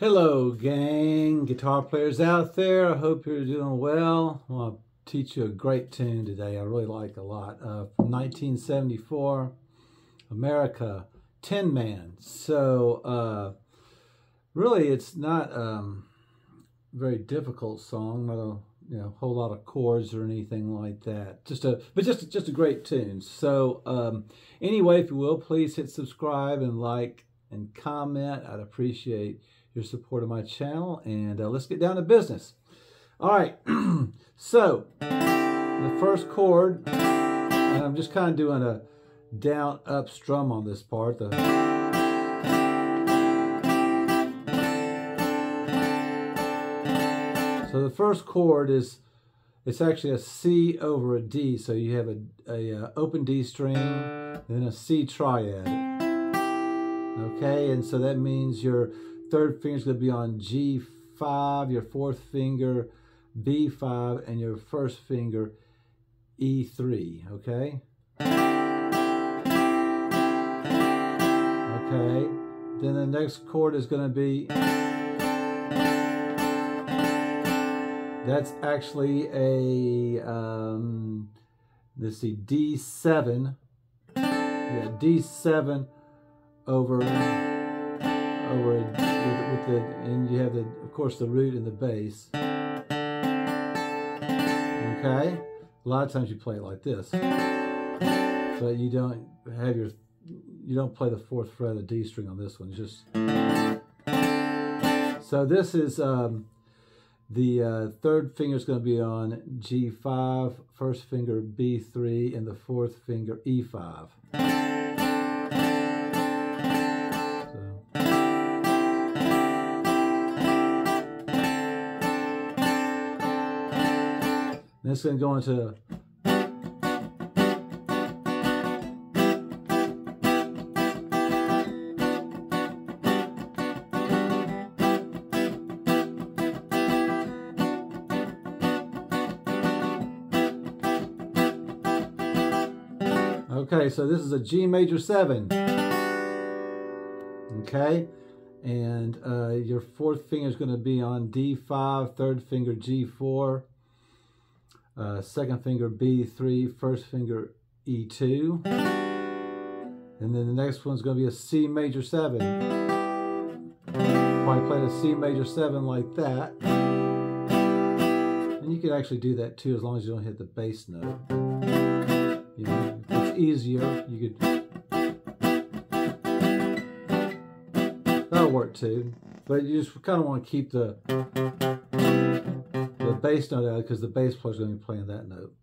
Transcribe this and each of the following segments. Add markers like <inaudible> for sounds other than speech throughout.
Hello, gang, guitar players out there. I hope you're doing well. I want to teach you a great tune today. I really like a lot. Uh, from 1974, America, Tin Man. So, uh, really, it's not um, a very difficult song. Not a you know whole lot of chords or anything like that. Just a but just just a great tune. So, um, anyway, if you will, please hit subscribe and like and comment. I'd appreciate your support of my channel. And uh, let's get down to business. All right, <clears throat> so the first chord, and I'm just kind of doing a down up strum on this part. The, so the first chord is it's actually a C over a D. So you have a, a, a uh, open D string, then a C triad. Okay, and so that means your third finger is going to be on G5, your fourth finger B5, and your first finger E3, okay? Okay, then the next chord is going to be, that's actually a, um, let's see, D7, yeah, D7 over, over with, with the, and you have the, of course, the root and the bass. Okay? A lot of times you play it like this. But you don't have your, you don't play the fourth fret of the D string on this one. It's just, so this is, um, the uh, third finger is going to be on G5, first finger B3, and the fourth finger E5. And it's going to go into Okay, so this is a G major 7. Okay, and uh, your fourth finger is going to be on D5, third finger G4, uh, second finger B3, first finger E2. And then the next one's going to be a C major 7. If I played a C major 7 like that, and you can actually do that too as long as you don't hit the bass note. You know, it's easier. You could that'll work too. But you just kind of want to keep the bass note out because the bass player is going to be playing that note.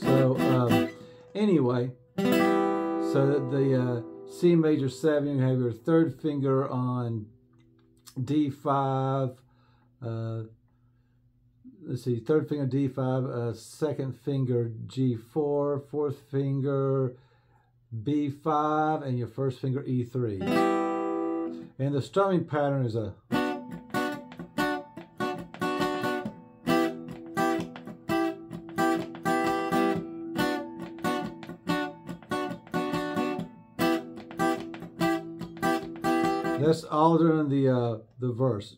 So um, anyway, so the uh, C major 7, you have your third finger on D5, uh, let's see, third finger D5, uh, second finger G4, fourth finger B5, and your first finger E3. And the strumming pattern is a That's all during the uh, the verse.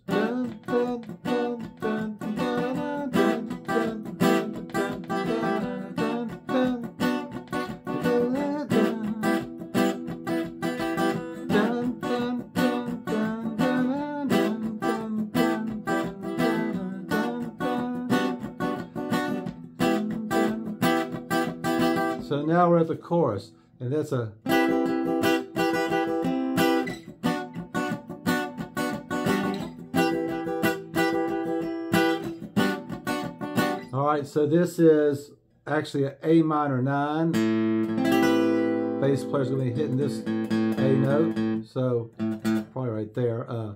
So now we're at the chorus, and that's a so this is actually an A minor 9. Bass player's going to be hitting this A note, so probably right there. Uh,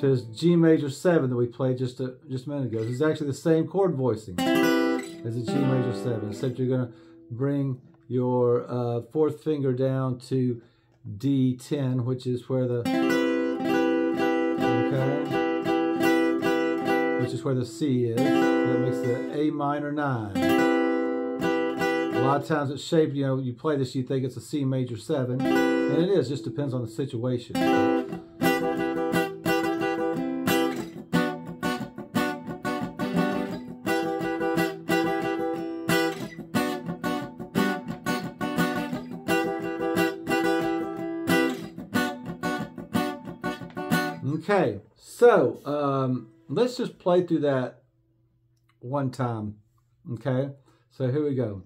to this G major 7 that we played just a, just a minute ago. This is actually the same chord voicing as a G major 7, except you're going to bring your uh, fourth finger down to D10, which is where the, okay, which is where the C is. That makes the A minor 9. A lot of times it's shaped, you know, you play this, you think it's a C major 7. And it is, just depends on the situation. Okay, so um, let's just play through that one time. Okay, so here we go.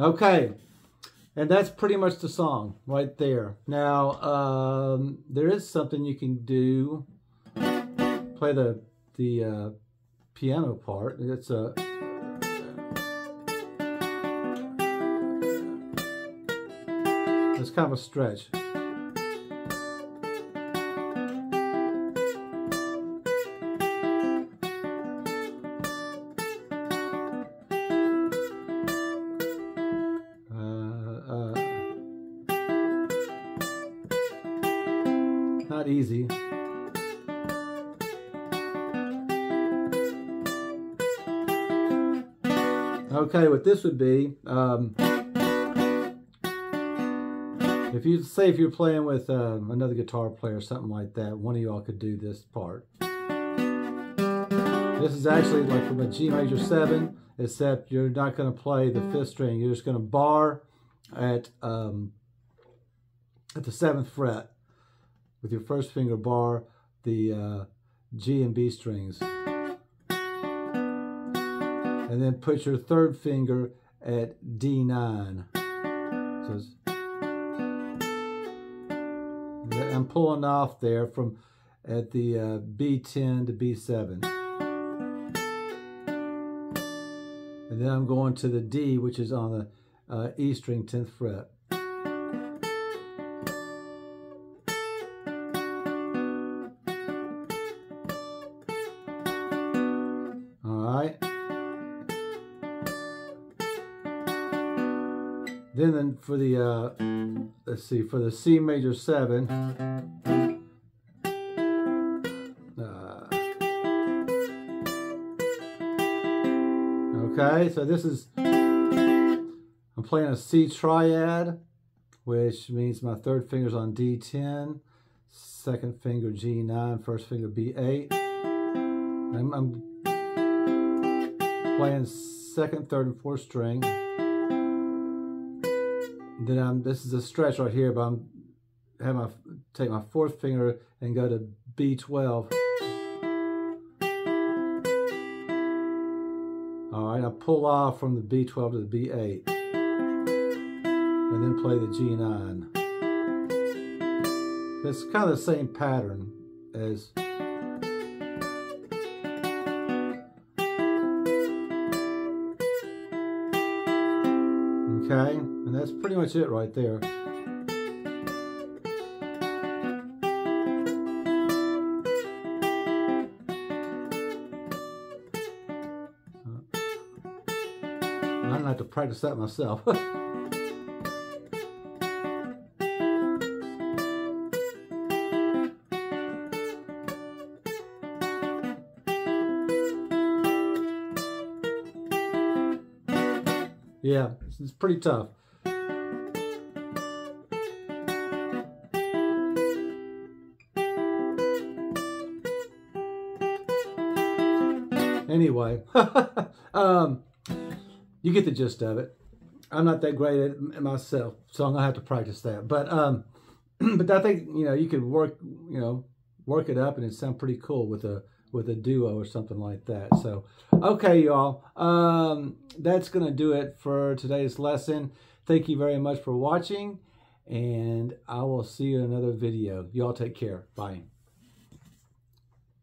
Okay, and that's pretty much the song right there. Now, um, there is something you can do. Play the the uh, piano part. It's a it's kind of a stretch. Not easy. Okay, what this would be, um, if you say if you're playing with um, another guitar player or something like that, one of y'all could do this part. This is actually like from a G major 7, except you're not going to play the fifth string. You're just going to bar at um, at the seventh fret with your first finger bar the uh, G and B strings. And then put your third finger at D9. So I'm pulling off there from at the uh, B10 to B7. And then I'm going to the D, which is on the uh, E string 10th fret. For the, uh, let's see, for the C major 7, uh, okay, so this is, I'm playing a C triad, which means my third finger's on D10, second finger G9, first finger B8. I'm, I'm playing second, third, and fourth string. Then I'm, this is a stretch right here, but I'm have my take my fourth finger and go to B12. All right, I pull off from the B12 to the B8, and then play the G9. It's kind of the same pattern as Okay, and that's pretty much it right there. Uh, I'm gonna have to practice that myself. <laughs> yeah, it's pretty tough. Anyway, <laughs> um, you get the gist of it. I'm not that great at it myself, so I'm gonna have to practice that. But um, <clears throat> but I think you know you could work you know work it up and it sound pretty cool with a with a duo or something like that. So okay, y'all, um, that's gonna do it for today's lesson. Thank you very much for watching, and I will see you in another video. Y'all take care. Bye.